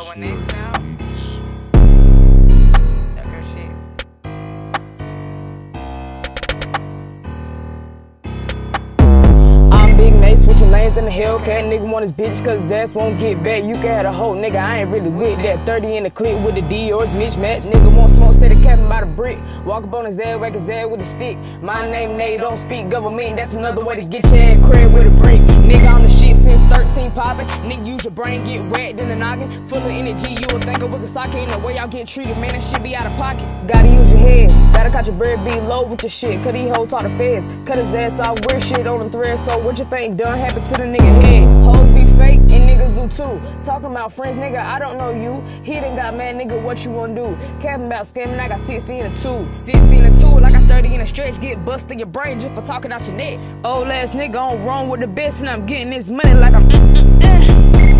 So when they sound. I'm Big Nate switching lanes in the Hellcat. Nigga want his bitch cause his ass won't get back. You can have a hoe, nigga. I ain't really with that. 30 in the clip with the Dior's mismatch. Nigga won't smoke, steady capping by the brick. Walk up on his ass, whack his ass with a stick. My name, Nate, don't speak government. That's another way to get your ass cred with a brick. Nigga, Use your brain, get whacked in the noggin. Full of energy, you would think it was a socket. Ain't the way y'all get treated, man, that shit be out of pocket. Gotta use your head, gotta catch your bird, be low with your shit. Cut these hoes talk the feds. Cut his ass off, weird shit on the thread. So what you think done happened to the nigga head? Hoes be fake and niggas do too. Talking about friends, nigga, I don't know you. He done got mad, nigga, what you wanna do? Capping about scamming, I got 16 and 2. 16 and 2, like I 30 in a stretch. Get busted your brain just for talking out your neck. Old ass nigga on wrong with the best, and I'm getting this money like I'm mm-mm.